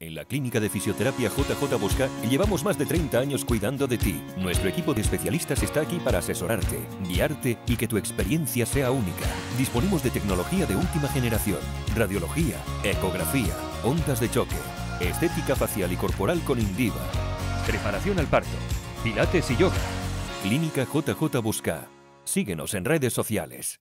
En la Clínica de Fisioterapia JJ Bosca llevamos más de 30 años cuidando de ti. Nuestro equipo de especialistas está aquí para asesorarte, guiarte y que tu experiencia sea única. Disponemos de tecnología de última generación, radiología, ecografía, ondas de choque, estética facial y corporal con Indiva, preparación al parto, pilates y yoga. Clínica JJ Busca. Síguenos en redes sociales.